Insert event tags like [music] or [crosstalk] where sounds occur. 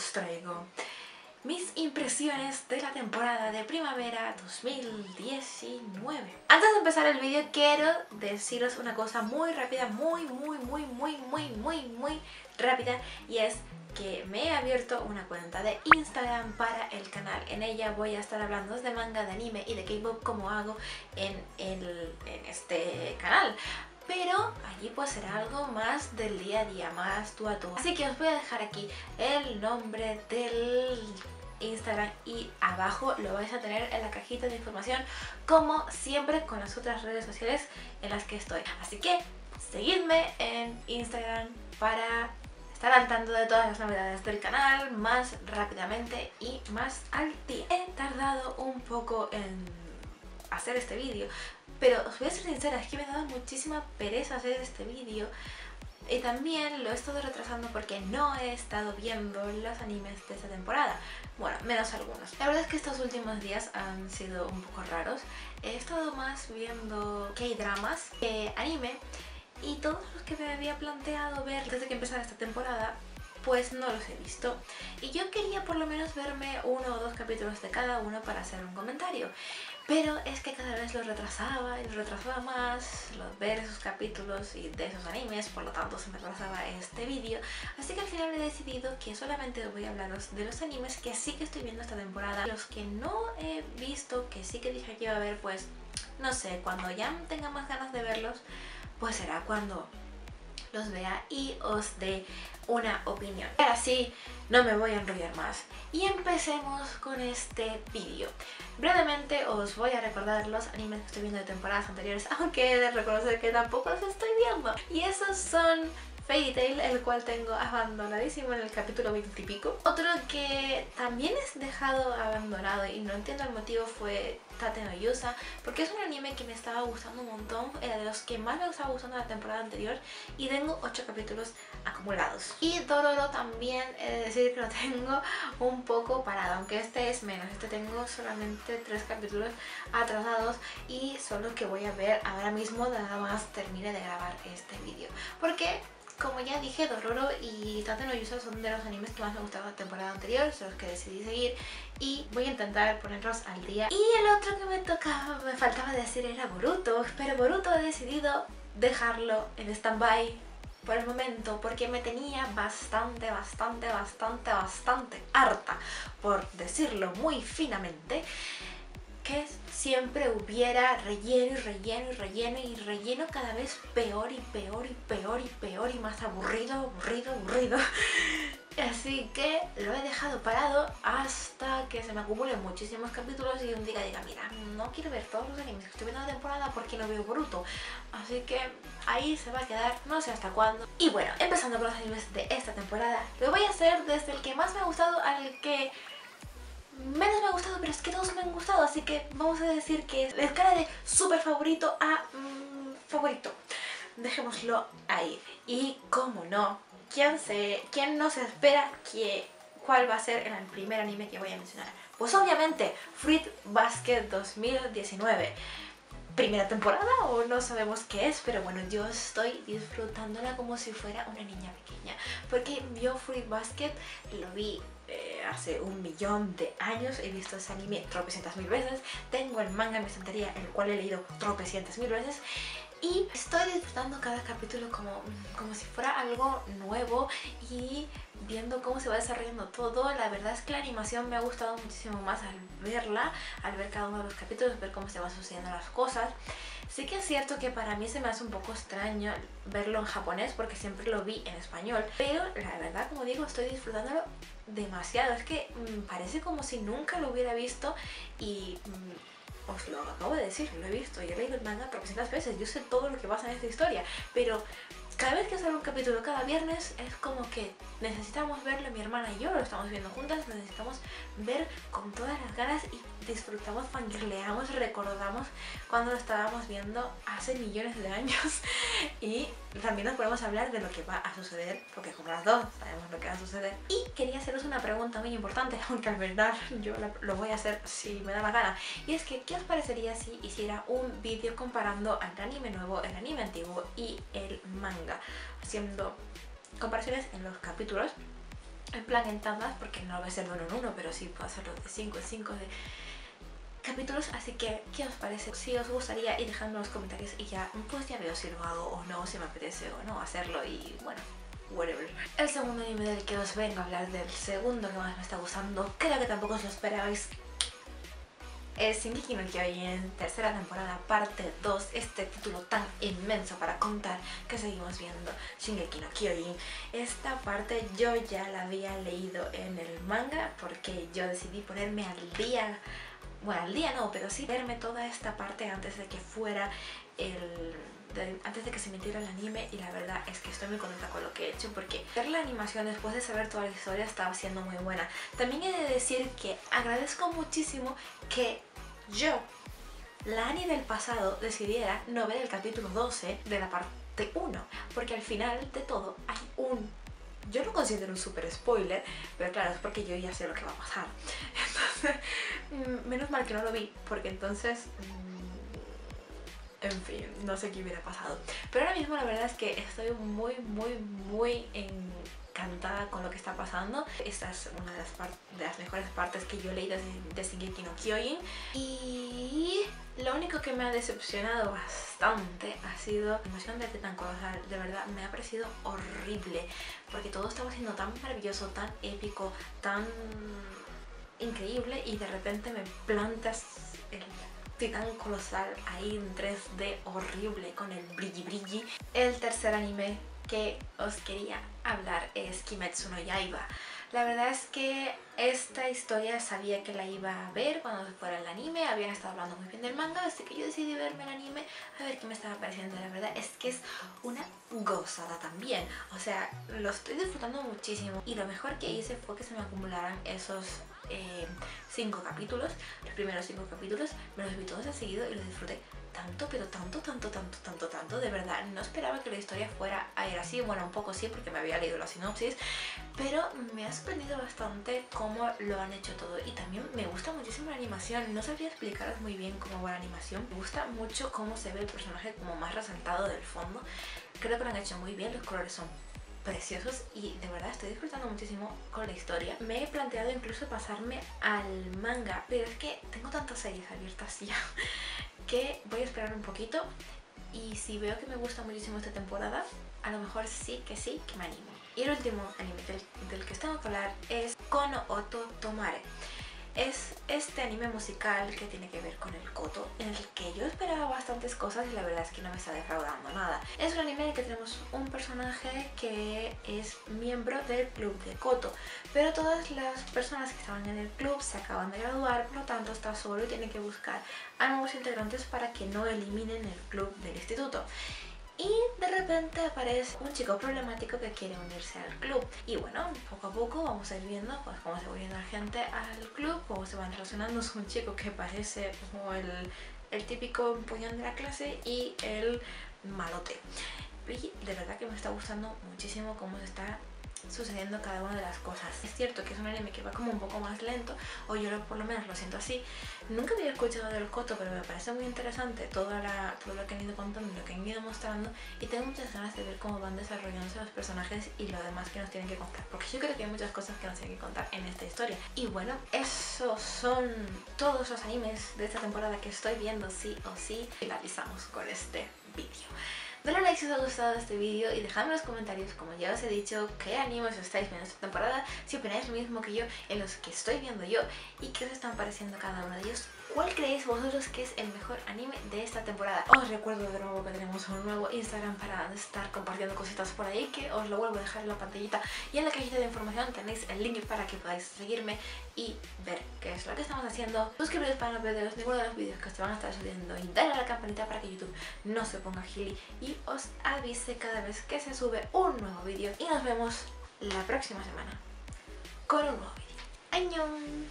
os traigo mis impresiones de la temporada de primavera 2019. Antes de empezar el vídeo quiero deciros una cosa muy rápida, muy, muy, muy, muy, muy, muy, muy rápida y es que me he abierto una cuenta de Instagram para el canal. En ella voy a estar hablando de manga, de anime y de K-pop como hago en, el, en este canal pero allí pues será algo más del día a día, más tú a tú. Así que os voy a dejar aquí el nombre del Instagram y abajo lo vais a tener en la cajita de información como siempre con las otras redes sociales en las que estoy. Así que seguidme en Instagram para estar al tanto de todas las novedades del canal más rápidamente y más al día. He tardado un poco en hacer este vídeo, pero os voy a ser sincera, es que me ha dado muchísima pereza hacer este vídeo y también lo he estado retrasando porque no he estado viendo los animes de esta temporada. Bueno, menos algunos. La verdad es que estos últimos días han sido un poco raros. He estado más viendo K-dramas que anime y todos los que me había planteado ver desde que empezara esta temporada pues no los he visto. Y yo quería por lo menos verme uno o dos capítulos de cada uno para hacer un comentario. Pero es que cada vez lo retrasaba y lo retrasaba más, ver esos capítulos y de esos animes, por lo tanto se me retrasaba este vídeo. Así que al final he decidido que solamente voy a hablaros de los animes que sí que estoy viendo esta temporada. Los que no he visto, que sí que dije que iba a ver, pues no sé, cuando ya tenga más ganas de verlos, pues será cuando los vea y os dé una opinión. Ahora sí, no me voy a enrollar más y empecemos con este vídeo. Brevemente os voy a recordar los animes que estoy viendo de temporadas anteriores, [laughs] aunque he de reconocer que tampoco los estoy viendo. Y esos son Fairy el cual tengo abandonadísimo en el capítulo 20 y pico. Otro que también es dejado abandonado y no entiendo el motivo fue Tate no Yusa, porque es un anime que me estaba gustando un montón, era de los que más me estaba gustando la temporada anterior y tengo 8 capítulos acumulados. Y Dororo también he de decir que lo tengo un poco parado, aunque este es menos, este tengo solamente 3 capítulos atrasados y son los que voy a ver ahora mismo nada más termine de grabar este vídeo. Porque como ya dije, Dororo y Tate no Yusa son de los animes que más me gustaron la temporada anterior, son los que decidí seguir y voy a intentar ponerlos al día. Y el otro que me tocaba, me faltaba decir era Boruto, pero Boruto he decidido dejarlo en stand-by por el momento porque me tenía bastante, bastante, bastante, bastante harta, por decirlo muy finamente que siempre hubiera relleno y relleno y relleno y relleno cada vez peor y peor y peor y peor y más aburrido, aburrido, aburrido. [laughs] Así que lo he dejado parado hasta que se me acumulen muchísimos capítulos y un día diga, mira, no quiero ver todos los animes que estoy viendo la temporada porque no veo bruto. Así que ahí se va a quedar, no sé hasta cuándo. Y bueno, empezando con los animes de esta temporada, lo voy a hacer desde el que más me ha gustado al que que todos me han gustado, así que vamos a decir que es la escala de súper favorito a mm, favorito. Dejémoslo ahí. Y como no, ¿quién, se, ¿quién no se espera que cuál va a ser el primer anime que voy a mencionar? Pues obviamente Fruit Basket 2019 primera temporada o no sabemos qué es, pero bueno, yo estoy disfrutándola como si fuera una niña pequeña. Porque yo Fruit Basket lo vi eh, hace un millón de años, he visto ese anime tropecientas mil veces, tengo el manga en mi estantería, el cual he leído tropecientas mil veces y estoy disfrutando cada capítulo como, como si fuera algo nuevo y viendo cómo se va desarrollando todo. La verdad es que la animación me ha gustado muchísimo más al verla, al ver cada uno de los capítulos, ver cómo se van sucediendo las cosas. Sí que es cierto que para mí se me hace un poco extraño verlo en japonés porque siempre lo vi en español, pero la verdad, como digo, estoy disfrutándolo demasiado. Es que mm, parece como si nunca lo hubiera visto y... Mm, os lo acabo de decir, lo he visto y he leído el manga tropecientas veces, yo sé todo lo que pasa en esta historia, pero cada vez que sale un capítulo cada viernes es como que necesitamos verlo, mi hermana y yo lo estamos viendo juntas, necesitamos ver con todas las ganas y disfrutamos, fangirleamos, recordamos cuando lo estábamos viendo hace millones de años. [laughs] Y también nos podemos hablar de lo que va a suceder, porque como las dos sabemos lo que va a suceder. Y quería haceros una pregunta muy importante, [laughs] aunque al verdad yo lo voy a hacer si me da la gana, y es que ¿qué os parecería si hiciera un vídeo comparando el anime nuevo, el anime antiguo y el manga, haciendo comparaciones en los capítulos en plan en tandas, porque no lo voy a hacer de uno en uno, pero sí puedo hacerlo de 5 en 5 de capítulos, así que ¿qué os parece? Si os gustaría ir dejando en los comentarios y ya, pues ya veo si lo hago o no, si me apetece o no hacerlo y bueno, whatever. El segundo anime del que os vengo a hablar, del segundo que más me está gustando, creo que tampoco os lo esperabais, es Shingeki no Kyojin, tercera temporada, parte 2, este título tan inmenso para contar que seguimos viendo Shingeki no Kyojin. Esta parte yo ya la había leído en el manga porque yo decidí ponerme al día, bueno al día no, pero sí verme toda esta parte antes de que fuera el antes de que se emitiera el anime y la verdad es que estoy muy contenta con lo que he hecho porque ver la animación después de saber toda la historia estaba siendo muy buena. También he de decir que agradezco muchísimo que yo, la Annie del pasado, decidiera no ver el capítulo 12 de la parte 1, porque al final de todo hay un... Yo lo considero un super spoiler, pero claro, es porque yo ya sé lo que va a pasar. [laughs] Entonces, mm, menos mal que no lo vi, porque entonces... En fin, no sé qué hubiera pasado. Pero ahora mismo la verdad es que estoy muy, muy, muy en encantada con lo que está pasando. Esta es una de las, de las mejores partes que yo leí de, de Shingeki no Kyojin. Y lo único que me ha decepcionado bastante ha sido la animación de Colosal. De verdad, me ha parecido horrible. Porque todo estaba siendo tan maravilloso, tan épico, tan increíble. Y de repente me plantas el titán colosal ahí en 3D horrible con el brilli brilli. El tercer anime que os quería hablar es Kimetsu no Yaiba. La verdad es que esta historia sabía que la iba a ver cuando fuera el anime, habían estado hablando muy bien del manga, así que yo decidí verme el anime a ver qué me estaba pareciendo. La verdad es que es una gozada también, o sea, lo estoy disfrutando muchísimo y lo mejor que hice fue que se me acumularan esos eh, cinco capítulos, los primeros cinco capítulos, me los vi todos seguido y los disfruté tanto, pero tanto, tanto, tanto, tanto, tanto, de verdad, no esperaba que la historia fuera a ir así, bueno, un poco sí, porque me había leído la sinopsis, pero me ha sorprendido bastante cómo lo han hecho todo y también me gusta muchísimo la animación, no sabría explicaros muy bien cómo va la animación, me gusta mucho cómo se ve el personaje como más resaltado del fondo, creo que lo han hecho muy bien, los colores son preciosos y de verdad estoy disfrutando muchísimo con la historia. Me he planteado incluso pasarme al manga, pero es que tengo tantas series abiertas ya [laughs] que voy a esperar un poquito y si veo que me gusta muchísimo esta temporada, a lo mejor sí que sí que me animo. Y el último anime del, del que estamos a hablar es Kono Oto Tomare es este anime musical que tiene que ver con el Koto, en el que yo esperaba bastantes cosas y la verdad es que no me está defraudando nada. Es un anime en el que tenemos un personaje que es miembro del club de Koto, pero todas las personas que estaban en el club se acaban de graduar, por lo tanto está solo y tiene que buscar a nuevos integrantes para que no eliminen el club del instituto y de repente aparece un chico problemático que quiere unirse al club. Y bueno, poco a poco vamos a ir viendo pues cómo se va uniendo la gente al club, cómo se van relacionando, [laughs] es un chico que parece como el, el típico empuñón de la clase y el malote. Y de verdad que me está gustando muchísimo cómo se está sucediendo cada una de las cosas. Es cierto que es un anime que va como un poco más lento, o yo por lo menos lo siento así. Nunca había escuchado del Koto, pero me parece muy interesante toda la, todo lo que han ido contando y lo que han ido mostrando. Y tengo muchas ganas de ver cómo van desarrollándose los personajes y lo demás que nos tienen que contar. Porque yo creo que hay muchas cosas que nos tienen que contar en esta historia. Y bueno, esos son todos los animes de esta temporada que estoy viendo sí o sí. Finalizamos con este vídeo. Dale like si os ha gustado este vídeo y dejadme en los comentarios, como ya os he dicho, qué animes estáis viendo esta temporada, si opináis lo mismo que yo en los que estoy viendo yo y qué os están pareciendo cada uno de ellos. ¿Cuál creéis vosotros que es el mejor anime de esta temporada? Os recuerdo de nuevo que tenemos un nuevo Instagram para estar compartiendo cositas por ahí, que os lo vuelvo a dejar en la pantallita y en la cajita de información tenéis el link para que podáis seguirme y ver qué es lo que estamos haciendo. Suscribiros para no perderos ninguno de los vídeos que se van a estar subiendo y darle a la campanita para que YouTube no se ponga gili y os avise cada vez que se sube un nuevo vídeo y nos vemos la próxima semana con un nuevo vídeo. ¡Añón!